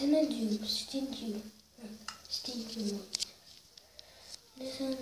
Tenadium, Stinky, Stinky one. This one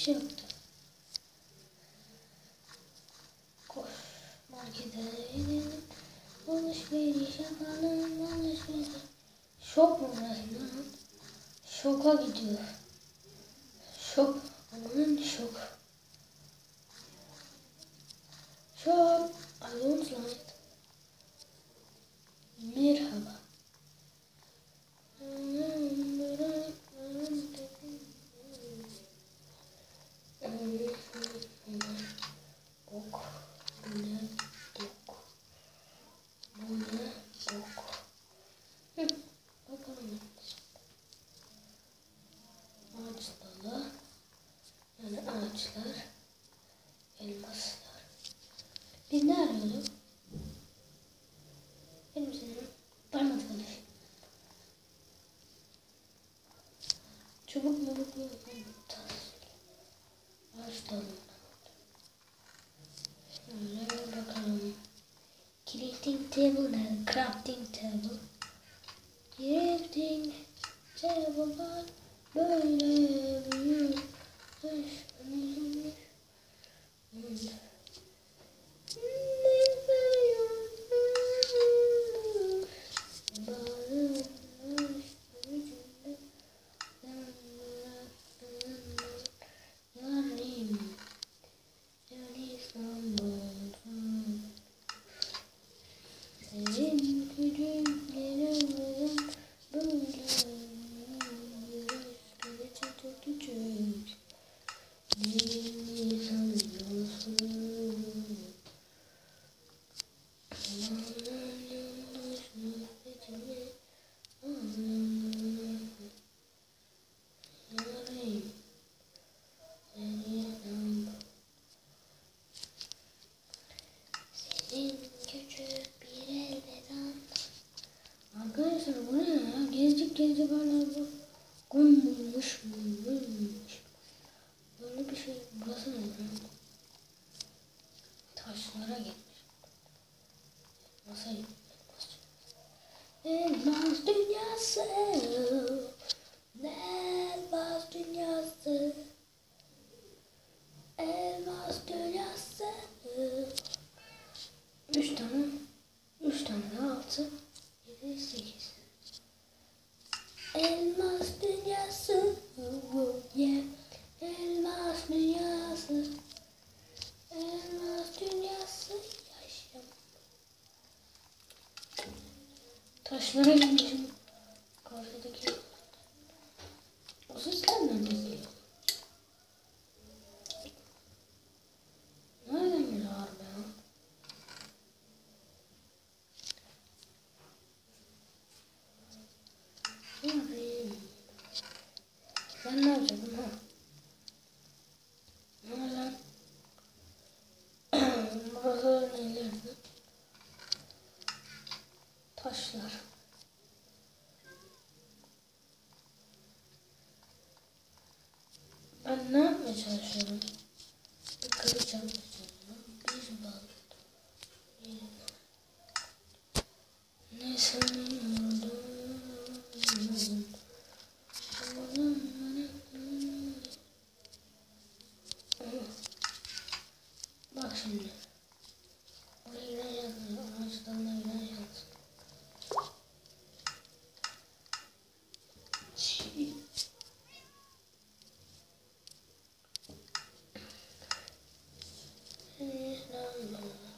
şey yoktu. Koş. Markete gidelim. Alışveriş yapalım. Alışveriş. Şok mu lan? Şoka gidiyor. Şok. Amanın şok. Şok. I don't like. Merhaba. Ok. Bu ne? Ok. Bu ne? Ok. Hı, Bakalım. Ağaç dalı. Yani ağaçlar. Elmaslar. Biz ne arıyorduk? Benim senin parmak konuş. Çubuk mubuk mu? Tas. Ağaç dalı. Şöyle bakalım. Crafting table ne? Crafting table. Crafting table var. Böyle büyük. Senin lost in yourself. Taşlara gitmişim. Karşıdaki. O sesler nereden geliyor? Nereden geliyor harbi ya? Ben ne yapacaktım ha? Ne var lan? Burası nelerdi? Taşlar. Ben ne yapmaya çalışıyorum? Bir yapmaya çalışıyorum. Bir balık. Ne sanıyordum? Bak şimdi. Amen.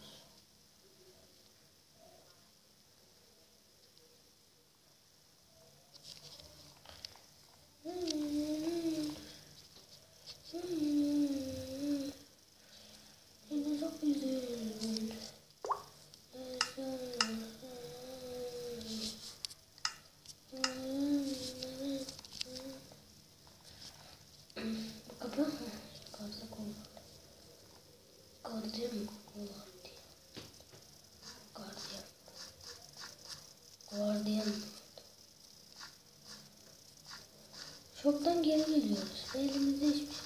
Gardiyan. Şoktan geri geliyoruz. Elimizde hiçbir şey.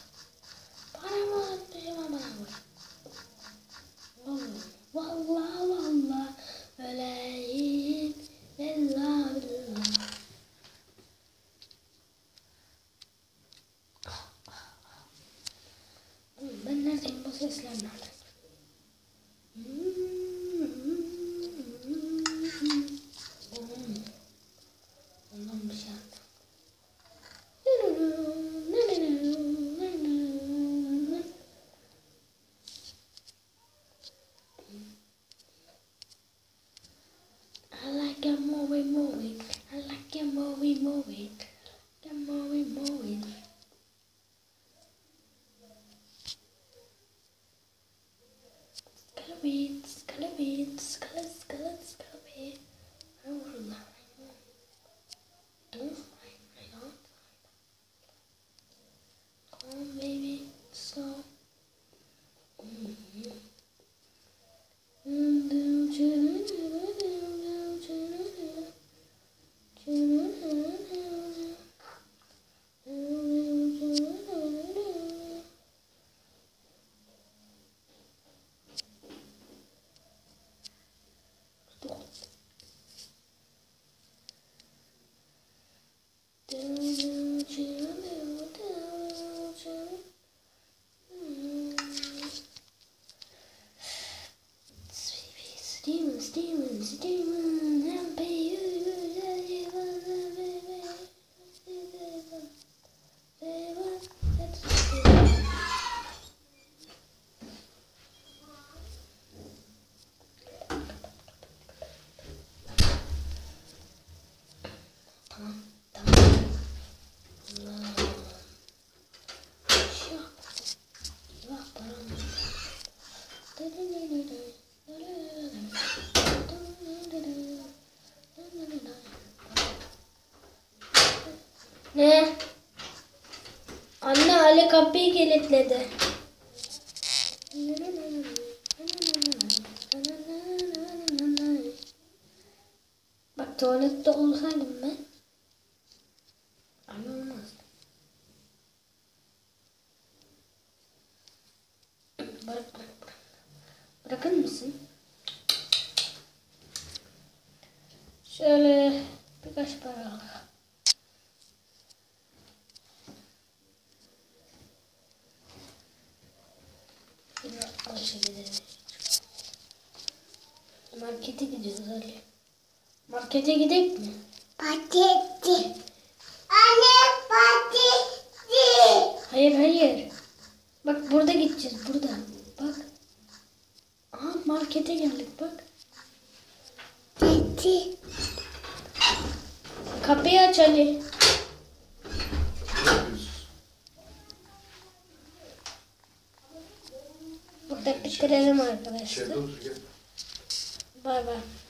color beans, color beans, colors. do Anne Ali kapıyı kilitledi. Bak tuvalette olsaydım ben. Ali olmazdı. Bırak bırak bırak. Şöyle birkaç para al. Markete gidiyoruz Ali. Markete gidelim mi? Patates. Anne patates. Hayır hayır. Bak burada gideceğiz burada. Bak. Aha markete geldik bak. Teti. Kapıyı aç Ali. Burada bitirelim arkadaşlar. İçeride otur gel. 拜拜。